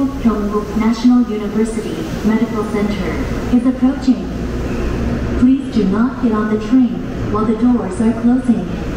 Joseph Kyungpook National University Medical Center is approaching. Please do not get on the train while the doors are closing.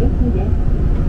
駅です